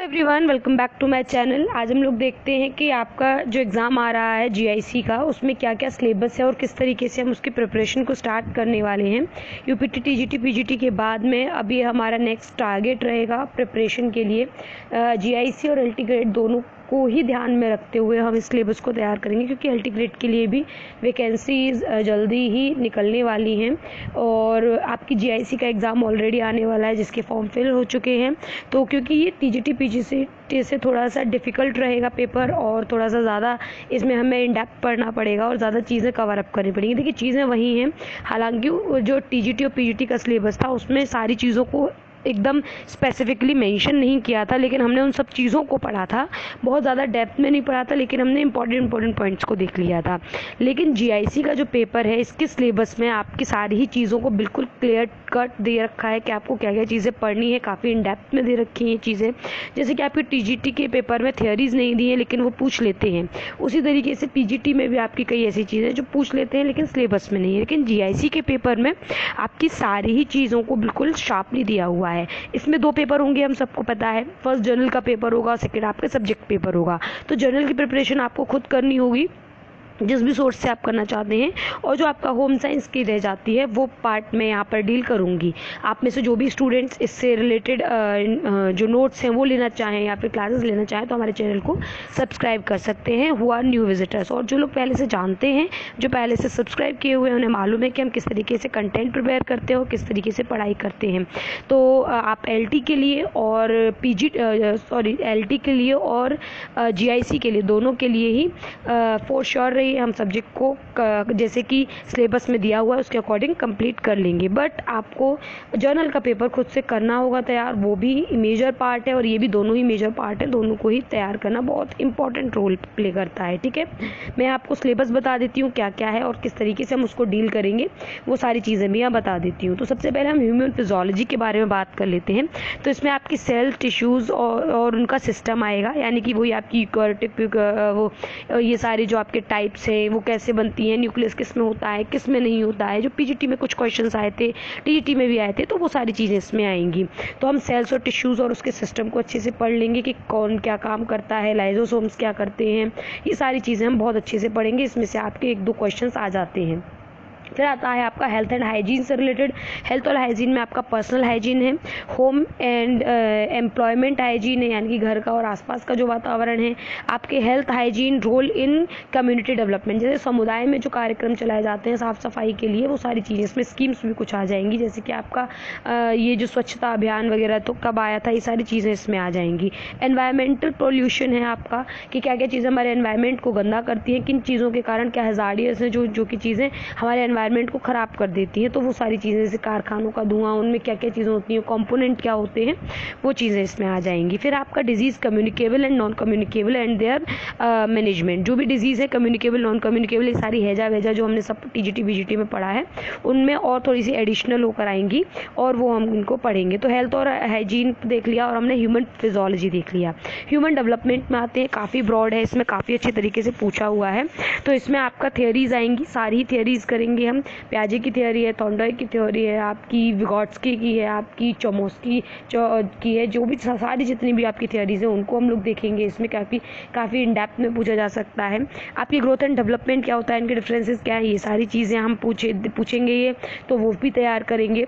Everyone welcome back to my channel आज हम लोग देखते हैं कि आपका जो एग्ज़ाम आ रहा है जीआईसी का, उसमें क्या क्या सिलेबस है और किस तरीके से हम उसकी प्रिपरेशन को स्टार्ट करने वाले हैं। यूपीटी टीजीटी पीजीटी के बाद में अभी हमारा नेक्स्ट टारगेट रहेगा प्रिपरेशन के लिए। जीआईसी और एलटी ग्रेड दोनों को ही ध्यान में रखते हुए हम इस सिलेबस को तैयार करेंगे, क्योंकि अल्टीग्रेड के लिए भी वैकेंसीज जल्दी ही निकलने वाली हैं। और आपकी जीआईसी का एग्ज़ाम ऑलरेडी आने वाला है, जिसके फॉर्म फिल हो चुके हैं। तो क्योंकि ये टीजीटी पीजीसी से थोड़ा सा डिफ़िकल्ट रहेगा पेपर और थोड़ा सा ज़्यादा इसमें हमें इन पढ़ना पड़ेगा, और ज़्यादा चीज़ें कवर अप करनी पड़ेंगी। देखिए, चीज़ें वही हैं। हालाँकि जो टी जी टी और पीजीटी का सिलेबस था, उसमें सारी चीज़ों को एकदम स्पेसिफिकली मेंशन नहीं किया था, लेकिन हमने उन सब चीज़ों को पढ़ा था। बहुत ज़्यादा डेप्थ में नहीं पढ़ा था, लेकिन हमने इंपॉर्टेंट इंपॉर्टेंट पॉइंट्स को देख लिया था। लेकिन जीआईसी का जो पेपर है, इसके सिलेबस में आपकी सारी ही चीज़ों को बिल्कुल क्लियर कट दे रखा है कि आपको क्या क्या चीज़ें पढ़नी है, काफ़ी इन डेप्थ में दे रखी हैं चीज़ें। जैसे कि आपकी टी के पेपर में थियोरीज नहीं दी हैं लेकिन वो पूछ लेते हैं। उसी तरीके से PGT में भी आपकी कई ऐसी चीज़ें जो पूछ लेते हैं, लेकिन सिलेबस में नहीं है। लेकिन GIC के पेपर में आपकी सारी ही चीज़ों को बिल्कुल शार्पली दिया हुआ हुआ है। इसमें दो पेपर होंगे, हम सबको पता है। फ़र्स्ट जर्नल का पेपर होगा सेकेंड आपके सब्जेक्ट पेपर होगा। तो जर्नल की प्रिपरेशन आपको खुद करनी होगी। जिस भी सोर्स से आप करना चाहते हैं और जो आपका होम साइंस की रह जाती है, वो पार्ट मैं यहाँ पर डील करूँगी। आप में से जो भी स्टूडेंट्स इससे रिलेटेड जो नोट्स हैं, वो लेना चाहें या फिर क्लासेस लेना चाहें तो हमारे चैनल को सब्सक्राइब कर सकते हैं हुआ न्यू विजिटर्स और जो लोग पहले से जानते हैं, जो पहले से सब्सक्राइब किए हुए हैं, उन्हें मालूम है कि हम किस तरीके से कंटेंट प्रिपेयर करते हैं और किस तरीके से पढ़ाई करते हैं। तो आप एलटी के लिए और पी जी सॉरी एलटी के लिए और जीआईसी के लिए, दोनों के लिए ही फोर श्योर रही हम सब्जेक्ट को जैसे कि सिलेबस में दिया हुआ है उसके अकॉर्डिंग कंप्लीट कर लेंगे। बट आपको जर्नल का पेपर खुद से करना होगा तैयार। वो भी मेजर पार्ट है और ये भी दोनों ही मेजर पार्ट है। दोनों को ही तैयार करना बहुत इंपॉर्टेंट रोल प्ले करता है ठीक है? मैं आपको सिलेबस बता देती हूँ क्या क्या है और किस तरीके से हम उसको डील करेंगे। वो सारी चीज़ें भी यहाँ बता देती हूँ। तो सबसे पहले हम ह्यूमन फिजोलॉजी के बारे में बात कर लेते हैं। तो इसमें आपकी सेल टिश्यूज़ और, और उनका सिस्टम आएगा। यानी कि वही आपकी वो ये सारे जो आपके टाइप्स से वो कैसे बनती हैं न्यूक्लियस किसमें होता है, किसमें नहीं होता है, जो पीजीटी में कुछ क्वेश्चन आए थे टीजीटी में भी आए थे तो वो सारी चीज़ें इसमें आएँगी। तो हम सेल्स और टिश्यूज़ और उसके सिस्टम को अच्छे से पढ़ लेंगे कि कौन क्या काम करता है लाइजोसोम्स क्या करते हैं, ये सारी चीज़ें हम बहुत अच्छे से पढ़ेंगे, इसमें से आपके एक दो क्वेश्चन आ जाते हैं। फिर आता है आपका हेल्थ एंड हाइजीन से रिलेटेड हेल्थ और हाइजीन में आपका पर्सनल हाइजीन है. होम एंड एम्प्लॉयमेंट हाइजीन है यानी कि घर का और आसपास का जो वातावरण है. आपके health hygiene role in community development जैसे समुदाय में जो कार्यक्रम चलाए जाते हैं साफ़ सफ़ाई के लिए वो सारी चीज़ें इसमें स्कीम्स भी कुछ आ जाएँगी. जैसे कि आपका uh, ये जो स्वच्छता अभियान वगैरह तो कब आया था ये सारी चीज़ें इसमें आ जाएँगी. एनवायरमेंटल पोल्यूशन है आपका कि क्या क्या चीज़ें हमारे एनवायरमेंट को गंदा करती हैं किन चीज़ों के कारण क्या हजारियस हैं जो जो कि चीज़ें हमारे एनवायरनमेंट को ख़राब कर देती हैं तो वो सारी चीज़ें जैसे कारखानों का धुआँ, उनमें क्या क्या चीज़ें होती हैं कॉम्पोनेंट क्या होते हैं, वो चीज़ें इसमें आ जाएँगी। फिर आपका disease communicable and non communicable and their management जो भी डिज़ीज़ है कम्युनिकेबल नॉन कम्युनिकेबल ये सारी हैजा वैजा जो हमने सब टी जी में पढ़ा है, उनमें और थोड़ी सी एडिशनल होकर आएँगी और वो हम इनको पढ़ेंगे। तो हेल्थ और हाइजीन देख लिया और हमने ह्यूमन फिजोलॉजी देख लिया। ह्यूमन डेवलपमेंट में आते हैं, काफ़ी ब्रॉड है, इसमें काफ़ी अच्छे तरीके से पूछा हुआ है। तो इसमें आपका थियरीज आएँगी, सारी थियरीज करेंगे हम प्याजे की थ्योरी है थोंडोई की थ्योरी है, आपकी विगॉट्सकी की है, आपकी चोमोस्की की है, जो भी सारी जितनी भी आपकी थ्योरीज हैं, उनको हम लोग देखेंगे। इसमें काफ़ी काफ़ी इन डेप्थ में पूछा जा सकता है। आपकी ग्रोथ एंड डेवलपमेंट क्या होता है, इनके डिफरेंसेस क्या है, ये सारी चीज़ें हम पूछे, पूछेंगे ये तो वो भी तैयार करेंगे।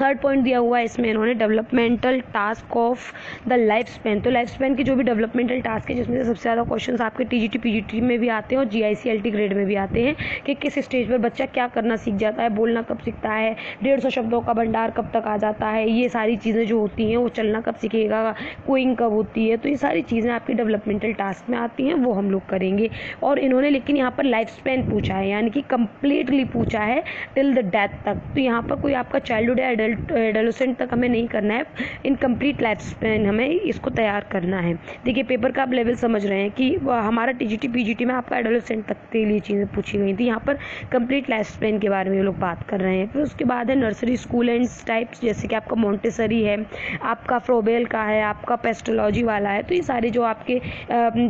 थर्ड पॉइंट दिया हुआ है इसमें इन्होंने developmental task of the life span तो लाइफ स्पेन की जो भी डेवलपमेंटल टास्क है, जिसमें से सबसे ज़्यादा क्वेश्चन आपके टीजीटी पीजीटी में भी आते हैं और जीआईसीएलटी ग्रेड में भी आते हैं कि किस स्टेज पर बच्चा क्या करना सीख जाता है, बोलना कब सीखता है, डेढ़ सौ शब्दों का भंडार कब तक आ जाता है, ये सारी चीज़ें जो होती हैं, वो चलना कब सीखेगा कोइंग कब होती है तो ये सारी चीज़ें आपकी डेवलपमेंटल टास्क में आती हैं, वो हम लोग करेंगे। और इन्होंने लेकिन यहाँ पर लाइफ स्पेन पूछा है, यानी कि कंप्लीटली पूछा है टिल द डेथ तक। तो यहाँ पर कोई आपका चाइल्डहुड या एडोलसेंट तक हमें नहीं करना है। इन इनकम्प्लीट लाइफ स्पेन हमें इसको तैयार करना है। देखिए पेपर का आप लेवल समझ रहे हैं कि हमारा टीजीटी पीजीटी में आपका एडोलसेंट तक के लिए चीज़ें पूछी गई थी। यहाँ पर कंप्लीट लाइफ स्पेन के बारे में लोग बात कर रहे हैं। फिर उसके बाद है नर्सरी स्कूल एंड टाइप्स जैसे कि आपका मोन्टेसरी है, आपका फ्रोबेल का है, आपका पेस्टोलॉजी वाला है। तो ये सारे जो आपके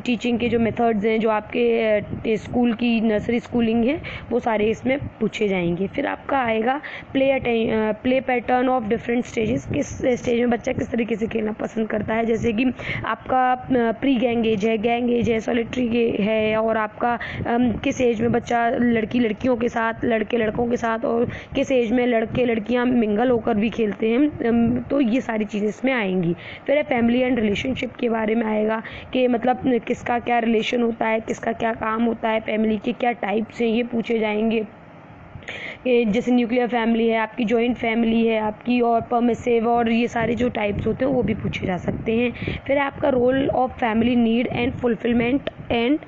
टीचिंग के जो मेथड्स हैं, जो आपके स्कूल की नर्सरी स्कूलिंग है, वो सारे इसमें पूछे जाएँगे। फिर आपका आएगा play play pattern of different stages किस स्टेज में बच्चा किस तरीके से खेलना पसंद करता है? जैसे कि आपका प्री गैंग एज है गैंग एज है सॉलिट्री है, और आपका किस एज में बच्चा लड़की, लड़कियों के साथ, लड़के, लड़कों के साथ, और किस एज में लड़के, लड़कियाँ मिंगल होकर भी खेलते हैं तो ये सारी चीज़ें इसमें आएँगी। फिर फैमिली एंड रिलेशनशिप के बारे में आएगा कि मतलब किसका क्या रिलेशन होता है, किसका क्या काम होता है फैमिली के क्या टाइप्स हैं, ये पूछे जाएँगे। जैसे न्यूक्लियर फैमिली है, आपकी जॉइंट फैमिली है, आपकी और परमिसिव और ये सारे जो टाइप्स होते हैं, वो भी पूछे जा सकते हैं। फिर आपका role of family need and fulfilment and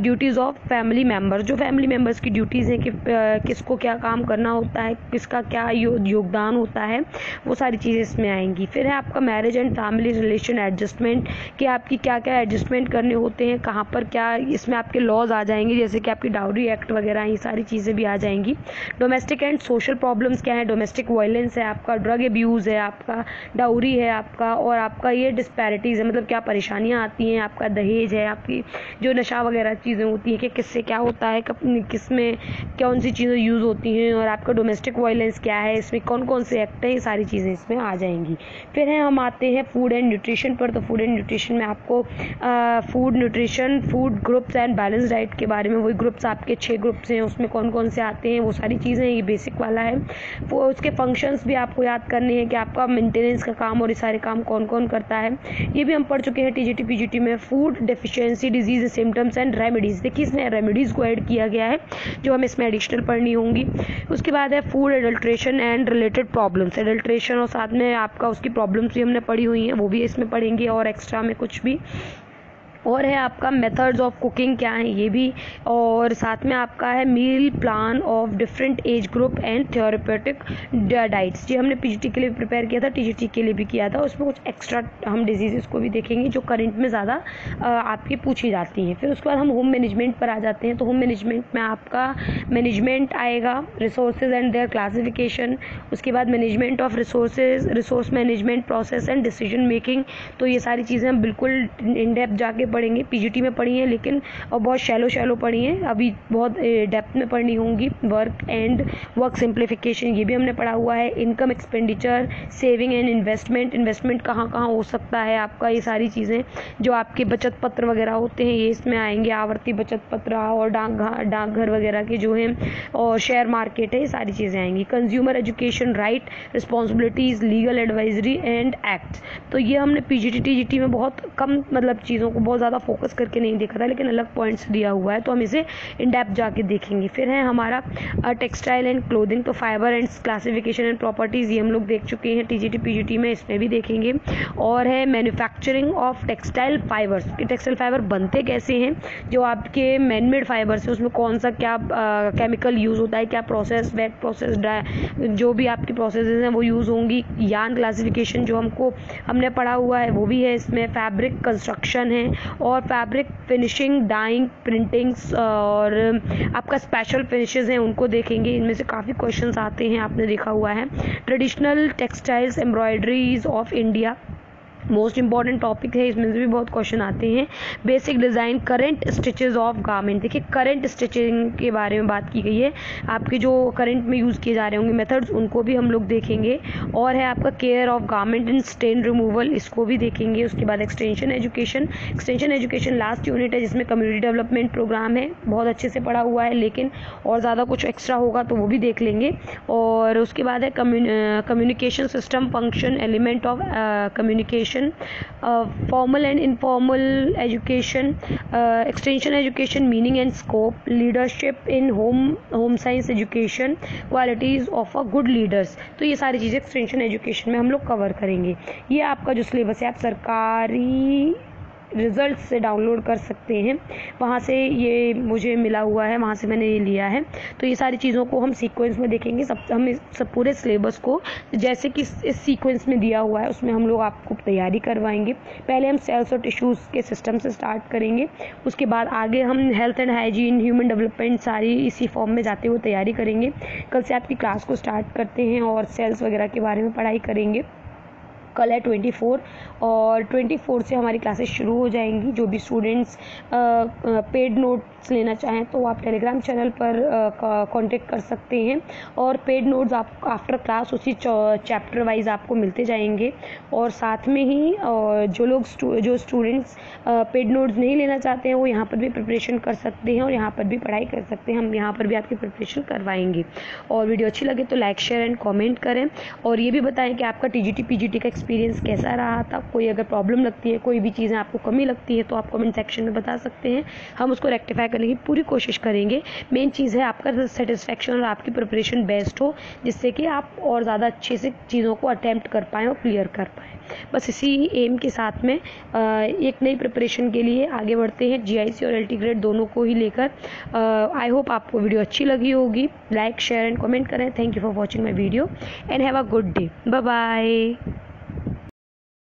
duties of family members जो फैमिली मेंबर्स की ड्यूटीज़ हैं कि uh, किसको क्या काम करना होता है किसका क्या यो, योगदान होता है वो सारी चीज़ें इसमें आएँगी। फिर है आपका marriage and family relation adjustment कि आपकी क्या क्या एडजस्टमेंट करने होते हैं कहाँ पर क्या इसमें आपके लॉज आ जाएँगे जैसे कि आपकी डाउरी एक्ट वगैरह ये सारी चीज़ें भी आ जाएँगी। डोमेस्टिक एंड सोशल प्रॉब्लम्स क्या है? डोमेस्टिक वायलेंस है आपका ड्रग एब्यूज़ है आपका डाउरी है आपका और आपका ये डिस्पैरिटीज़ है मतलब क्या परेशानियाँ आती हैं आपका दहेज है आपकी जो नशा वगैरह चीज़ें होती हैं कि किससे क्या होता है, कब, किसमें कौन सी चीज़ें यूज़ होती हैं और आपका डोमेस्टिक वायलेंस क्या है, इसमें कौन कौन से एक्ट हैं, ये सारी चीज़ें इसमें आ जाएँगी। फिर हैं, हम आते हैं फ़ूड एंड न्यूट्रिशन पर। तो फ़ूड एंड न्यूट्रिशन में आपको food nutrition food groups and balance diet के बारे में, वही ग्रुप्स आपके छः ग्रुप्स हैं, उसमें कौन कौन से आते हैं, वो सारी चीज़ें ये बेसिक वाला है। वो, उसके फ़ंक्शंस भी आपको याद करने हैं कि आपका मेंटेनेंस का काम और ये सारे काम कौन कौन करता है। ये भी हम पढ़ चुके हैं टी जी में। Food deficiency disease symptoms and remedies देखिए, इसमें रेमेडीज़ को ऐड किया गया है, जो हमें इसमें एडिशनल पढ़नी होंगी। उसके बाद है food adulteration and related problems adulteration और साथ में आपका उसकी प्रॉब्लम्स भी हमने पढ़ी हुई हैं, वो भी इसमें पढ़ेंगे और एक्स्ट्रा में कुछ भी। और है आपका मेथड्स ऑफ़ कुकिंग क्या है ये भी? और साथ में आपका है meal plan of different age group and therapeutic diets जी, हमने पीजीटी के लिए प्रिपेयर किया था टीजीटी के लिए भी किया था। उसमें कुछ एक्स्ट्रा हम डिज़ीज़ को भी देखेंगे जो करंट में ज़्यादा आपकी पूछी जाती हैं। फिर उसके बाद हम होम मैनेजमेंट पर आ जाते हैं। तो होम मैनेजमेंट में आपका मैनेजमेंट आएगा रिसोर्सेज एंड देयर क्लासिफिकेशन उसके बाद management of resources resource management process and decision making तो ये सारी चीज़ें हम बिल्कुल इन डेप्थ जाके पढ़ेंगे। पीजीटी में पढ़ी हैं, लेकिन और बहुत शैलो शैलो पढ़ी हैं। अभी बहुत डेप्थ में पढ़नी होंगी। वर्क एंड वर्क सिंप्लीफिकेशन ये भी हमने पढ़ा हुआ है। Income expenditure saving and investment investment कहाँ कहाँ हो सकता है आपका? ये सारी चीज़ें जो आपके बचत पत्र वगैरह होते हैं, ये इसमें आएँगे। आवर्ती बचत पत्र और डाक डाकघर वगैरह के जो हैं, और शेयर मार्केट है, ये सारी चीज़ें आएँगी। Consumer education right responsibilities legal advisory and act तो ये हमने पीजीटी टीजीटी में बहुत कम मतलब चीज़ों को, बहुत ज़्यादा फोकस करके नहीं देखा था, लेकिन अलग पॉइंट्स दिया हुआ है तो हम इसे इन डेप्थ जाके देखेंगे। फिर है हमारा टेक्सटाइल एंड क्लोथिंग तो fibre and classification and properties ये हम लोग देख चुके हैं टीजीटी पीजीटी में इसमें भी देखेंगे। और है मैन्युफैक्चरिंग ऑफ़ टेक्सटाइल फाइबर्स कि टेक्सटाइल फाइबर बनते कैसे हैं, जो आपके मैनमेड फाइबर्स है, उसमें कौन सा क्या केमिकल यूज़ होता है, क्या प्रोसेस वेट प्रोसेस ड्राई जो भी आपकी प्रोसेस हैं, वो यूज़ होंगी। यान क्लासिफिकेशन जो हमको हमने पढ़ा हुआ है, वो भी है इसमें। फैब्रिक कंस्ट्रक्शन है और फैब्रिक फिनिशिंग डाइंग प्रिंटिंग्स और आपका स्पेशल फिनिशेज हैं, उनको देखेंगे। इनमें से काफ़ी क्वेश्चन आते हैं, आपने देखा हुआ है। Traditional textiles embroideries of India most important topic है, इसमें से भी बहुत क्वेश्चन आते हैं। Basic design current stitches of garment देखिए करेंट स्टिचिंग के बारे में बात की गई है। आपके जो करंट में यूज़ किए जा रहे होंगे मेथड्स उनको भी हम लोग देखेंगे। और है आपका care of garment and stain removal इसको भी देखेंगे। उसके बाद extension education extension education last unit है, जिसमें कम्युनिटी डेवलपमेंट प्रोग्राम है। बहुत अच्छे से पढ़ा हुआ है, लेकिन और ज़्यादा कुछ एक्स्ट्रा होगा तो वो भी देख लेंगे। और उसके बाद है communication system function element of communication education formal and informal education extension education meaning and scope leadership in home home science education qualities of a good leaders तो ये सारी चीज़ें एक्सटेंशन एजुकेशन में हम लोग कवर करेंगे। ये आपका जो सिलेबस है, आप सरकारी रिज़ल्ट से डाउनलोड कर सकते हैं। वहाँ से ये मुझे मिला हुआ है, वहाँ से मैंने ये लिया है। तो ये सारी चीज़ों को हम सीक्वेंस में देखेंगे। सब, हम इस, सब पूरे सिलेबस को जैसे कि इस सीक्वेंस में दिया हुआ है, उसमें हम लोग आपको तैयारी करवाएँगे। पहले हम सेल्स और टिश्यूज़ के सिस्टम से स्टार्ट करेंगे। उसके बाद आगे हम health and hygiene human development सारी इसी फॉर्म में जाते हुए तैयारी करेंगे। कल से आपकी क्लास को स्टार्ट करते हैं और सेल्स वगैरह के बारे में पढ़ाई करेंगे। कल है ट्वेंटी फोर और ट्वेंटी फोर से हमारी क्लासेस शुरू हो जाएँगी। जो भी स्टूडेंट्स पेड नोट्स लेना चाहें तो आप टेलीग्राम चैनल पर कांटेक्ट कर सकते हैं। और पेड नोट्स आप आफ्टर क्लास उसी चैप्टर वाइज आपको मिलते जाएँगे। और साथ में ही जो लोग जो स्टूडेंट्स पेड नोट्स नहीं लेना चाहते हैं, वो यहाँ पर भी प्रिपरेशन कर सकते हैं और यहाँ पर भी पढ़ाई कर सकते हैं। हम यहाँ पर भी आपकी प्रिपरेशन करवाएँगे। और वीडियो अच्छी लगे तो लाइक शेयर एंड कॉमेंट करें। और ये भी बताएँ कि आपका T G T P G T का एक्सपीरियंस कैसा रहा? था कोई अगर प्रॉब्लम लगती है, कोई भी चीज़ें आपको कमी लगती है तो आप कमेंट सेक्शन में बता सकते हैं। हम उसको रेक्टिफाई करने की पूरी कोशिश करेंगे। मेन चीज़ है आपका सेटिस्फेक्शन और आपकी प्रिपरेशन बेस्ट हो, जिससे कि आप और ज़्यादा अच्छे से चीज़ों को अटैम्प्ट कर पाएँ और क्लियर कर पाएँ। बस इसी एम के साथ में एक नई प्रिपरेशन के लिए आगे बढ़ते हैं। जीआईसी और एल्टी ग्रेड दोनों को ही लेकर। आई होप आपको वीडियो अच्छी लगी होगी। लाइक शेयर एंड कमेंट करें। Thank you for watching my video and have a good day bye bye